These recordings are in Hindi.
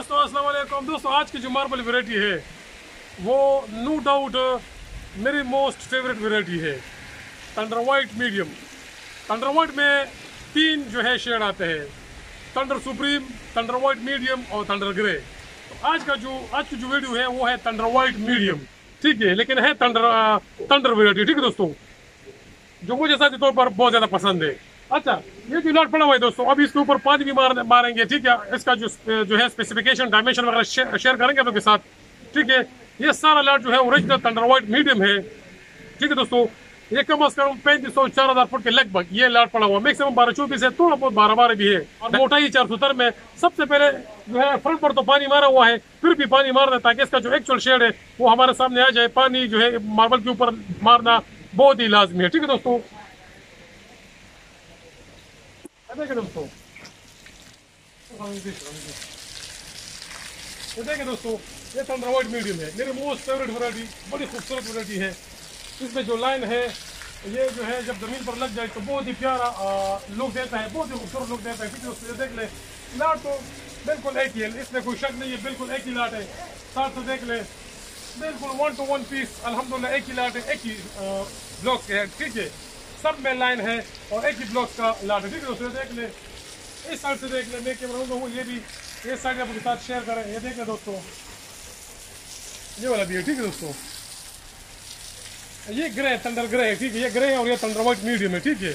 दोस्तों अस्सलाम दोस्तों, आज की जो मार्बल वैरायटी है, वो नो डाउट मेरी मोस्ट फेवरेट वैरायटी है। Thunder white medium thunder white में तीन जो है शेड आते हैं। Thunder supreme thunder white medium और थंडर ग्रे तो आज का जो, आज की जो वीडियो है, वो है थंडर वाइट मीडियम ठीक है, लेकिन है थंडर थंडर वैरायटी ठीक है, दोस्तों? जो मुझे साथी तौर पर बहुत ज़्यादा पसंद है। अच्छा ये जो लॉट पड़ा हुआ है दोस्तों। अब इसके ऊपर पानी भी मार मारेंगे, ठीक है? इसका जो जो है स्पेसिफिकेशन डायमेंशन वगैरह शेयर करेंगे आपके साथ, ठीक है? ये सारा लॉट जो है ओरिजिनल थंडर वाइट मीडियम है, ठीक है दोस्तों? ये कम अज कम पैंतीस सौ चार हज़ार फुट के लगभग ये लॉट पड़ा हुआ मैक्सिमम बारह चौबीस है, थोड़ा बहुत बारह बारह भी है। और मोटाई चार सौ में। सबसे पहले जो है फ्रंट पर तो पानी मारा हुआ है, फिर भी पानी मार मारना ताकि इसका जो एक्चुअल शेड है, वो हमारे सामने आ जाए। पानी जो है मार्बल के ऊपर मारना बहुत ही लाजमी है, ठीक है दोस्तों? दोस्तों ये दोस्तों ये थंडर मीडियम है। मेरी मोस्ट फेवरेट वैरायटी बड़ी खूबसूरत वैरायटी है। इसमें जो लाइन है, ये जो है, जब ज़मीन पर लग जाए तो बहुत ही प्यारा लुक देता है। बहुत ही खूबसूरत लुक देता है। क्योंकि दोस्तों ये देख ले। लाट तो बिल्कुल एक ही है। इसमें कोई शक नहीं है। बिल्कुल एक ही लाट है। साथ से देख ले। बिल्कुल वन टू वन पीस अल्हम्दुलिल्लाह, एक ही लाट है। एक ही ब्लॉक है। ठीक है? सब में लाइन है और एक ही ब्लॉक का लाट है। ठीक है दोस्तों देख ले। इस साइड से देख ले, मैं कैमरा हूँ, ये भी। इस साइड आपके साथ शेयर करें। ये देख ले दोस्तों। ये वाला भी है, ठीक है दोस्तों। ये ग्रे थंडर ग्रे है ठीक है। ये ग्रे है और ये थंडर वाइट मीडियम है, ठीक है।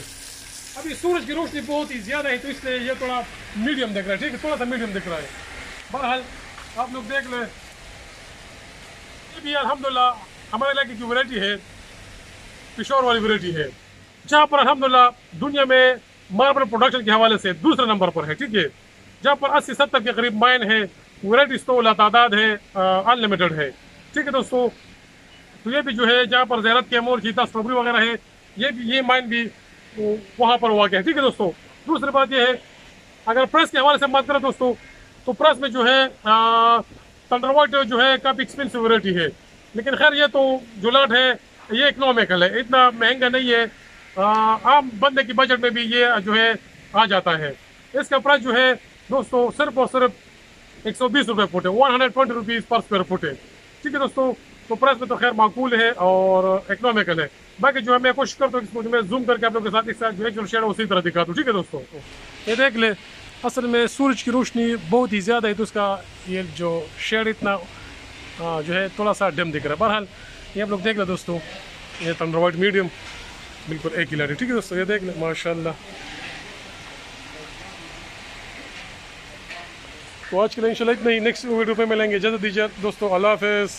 अभी सूरज की रोशनी बहुत ही ज़्यादा है तो इसलिए ये थोड़ा मीडियम दिख रहा है, ठीक है। थोड़ा सा मीडियम दिख रहा है। बहरहाल, आप लोग देख ले। ये भी अलहमदुल्ला हमारे इलाके की वैरायटी है। पिशोर वाली वैरायटी है। जहाँ पर अलहमदुल्ला दुनिया में मार्बल प्रोडक्शन के हवाले से दूसरे नंबर पर है, ठीक है? जहाँ पर अस्सी सत्तर के करीब माइन है, वैरायटी तो तादाद है अनलिमिटेड है, ठीक है दोस्तों? तो ये भी जो है, जहाँ पर जैरत कैमोर चीता, स्ट्रॉबेरी वगैरह है, ये भी, ये माइन भी वहाँ पर हुआ है, ठीक है दोस्तों? दूसरी बात ये है, अगर प्रेस के हवाले से बात करें दोस्तों तो प्रेस में जो है थंडरवाइट जो है, काफ़ी एक्सपेंसिव वैरायटी है। लेकिन खैर ये तो जो लाट है, ये इकनॉमिकल है, इतना महँगा नहीं है। आम बंदे की बजट में भी ये जो है आ जाता है। इसका प्राइस जो है दोस्तों सिर्फ़ और सिर्फ़ एक सौ बीस रुपये फुट है one hundred twenty rupees per square foot है ठीक है दोस्तों तो प्राइस में तो खैर माकूल है और इकोनॉमिकल है। बाकी जो है मैं कोशिश करता हूँ इसको मैं जूम करके आप लोगों के साथ इस जो एक्चुअल शेड उसी तरह दिखा दूँ। ठीक है दोस्तों? ये देख ले, असल में सूरज की रोशनी बहुत ही ज़्यादा है तो उसका ये जो शेड इतना जो है थोड़ा सा डम दिख रहा है। बहरहाल, ये आप लोग देख ले दोस्तों, ये थंडर वाइट मीडियम बिल्कुल एक ही लाठी, ठीक है दोस्तों? ये देख लें, माशाल्लाह। तो आज के लिए इंशाल्लाह इतना ही। नेक्स्ट वीडियो पे मिलेंगे। इजाज़त दीजिए। दोस्तों, अल्लाह हाफिज़।